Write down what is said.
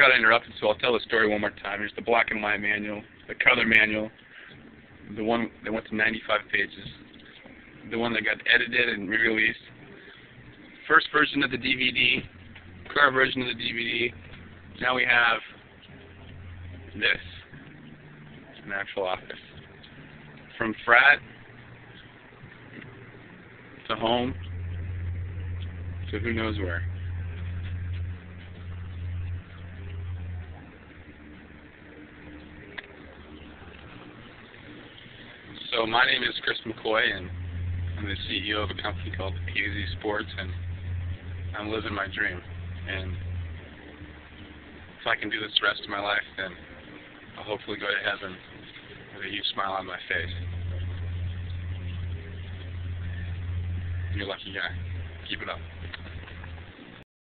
got interrupted, so I'll tell the story one more time. Here's the black and white manual, the color manual, the one that went to 95 pages, the one that got edited and re-released, first version of the DVD, current version of the DVD. Now we have this, an actual office. From frat to home to who knows where. So my name is Chris McCoy, and I'm the CEO of a company called A Sports, and I'm living my dream. And if I can do this the rest of my life, then I'll hopefully go to heaven with a huge smile on my face. You're a lucky guy. Keep it up.